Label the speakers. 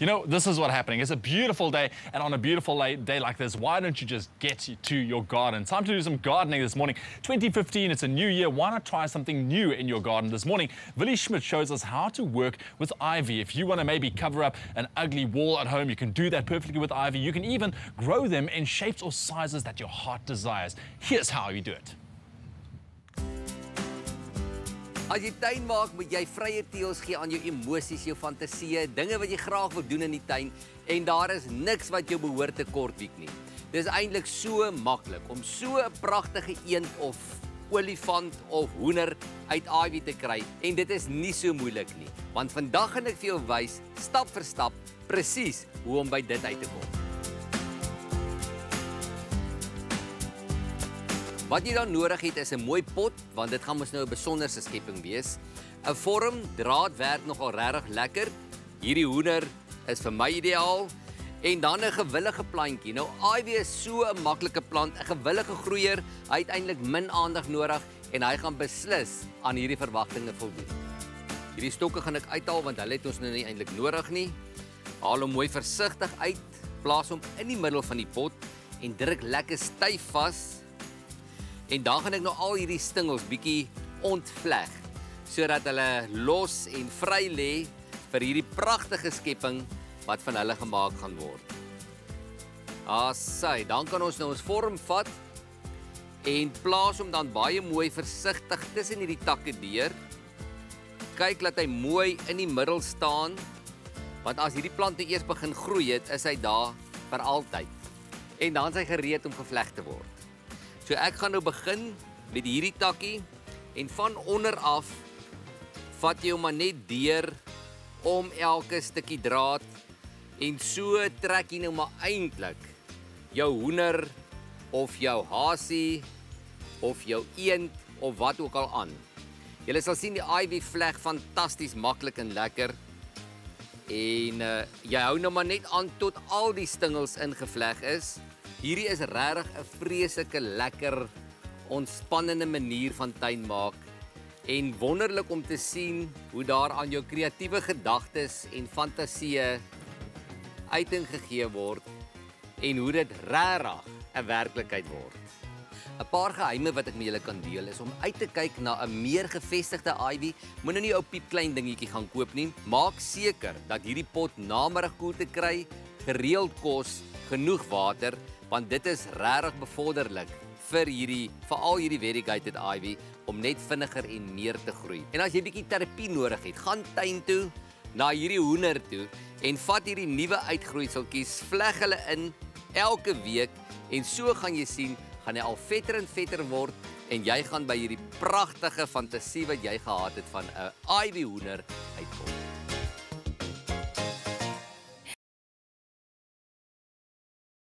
Speaker 1: You know, this is what's happening. It's a beautiful day, and on a beautiful day like this, why don't you just get to your garden? Time to do some gardening this morning. 2015, it's a new year. Why not try something new in your garden this morning? Willie Schmidt shows us how to work with ivy. If you want to maybe cover up an ugly wall at home, you can do that perfectly with ivy. You can even grow them in shapes or sizes that your heart desires. Here's how you do it.
Speaker 2: As jy tuin maak, moet jy vrye teels gee aan jou emosies, jou fantasieë, dinge wat jy graag wil doen in die tuin en daar is niks wat jou behoort te kortwiek nie. Dis eintlik so maklik om so 'n pragtige eend of olifant of hoender uit ivy te kry en dit is nie so moeilik nie. Want vandag gaan ek vir jou wys stap vir stap presies hoe om by dit uit te kom. Wat jy dan nodig het is 'n mooi pot want dit gaan mos nou 'n besonderse skepping wees. 'n Vorm draad werk nogal regtig lekker. Hierdie hoender is vir my ideaal en dan 'n gewillige plantjie. Nou ivy is so 'n maklike plant, 'n gewillige groeier. Hy het eintlik min aandag nodig en hy gaan beslis aan hierdie verwagtinge voldoen. Hierdie stokke gaan ek uithaal want hulle het ons nou nie eintlik nodig nie. Haal hom mooi versigtig uit, plaas hom in die middel van die pot en druk lekker styf vas En dan gaan ek nou al hierdie stingels bietjie ontvleg sodat hulle los en vry lê vir hierdie pragtige skepping wat van hulle gemaak gaan word. Asai, dan kan ons nou ons vorm vat en plaas hom dan baie mooi versigtig tussen hierdie takke deur. Kyk dat hy mooi in die middel staan. Want as hierdie plante eers begin groei het, is hy daar vir altyd. En dan is hy gereed om gevleg te word. So ek gaan nou begin met hierdie takkie en van onder af vat jy hom maar net deur om elke stukkie draad en so trek jy nou maar eintlik jou hoender of jou hasie of jou eend of wat ook al aan. Jy sal sien die ivy vleg fantasties maklik en lekker. En uh, jy hou nou maar net aan tot al die stingels ingevleg is. Hierdie is regtig 'n vreeslike lekker ontspannende manier van tuin maak en wonderlik om te sien hoe daar aan jou kreatiewe gedagtes en fantasieë uiting gegee word en hoe dit regtig 'n werklikheid word. 'n Paar geheime wat ek met julle kan deel is om uit te kyk na 'n meer gevestigde ivy. Moenie nie ou piep klein dingetjie gaan koop nie. Maak seker dat hierdie pot nameregkoel te kry, gereeld kos, genoeg water want dit is regtig bevorderlik vir hierdie veral hierdie variegated ivy om net vinniger en meer te groei. En as jy bietjie terapie nodig het, gaan tuin toe na hierdie hoender toe en vat hierdie nuwe uitgroeiseltjies, vleg hulle in elke week en so gaan jy sien gaan hy al vetter en vetter word en jy gaan by hierdie pragtige fantasie wat jy gehad het van 'n ivy hoender uitkom.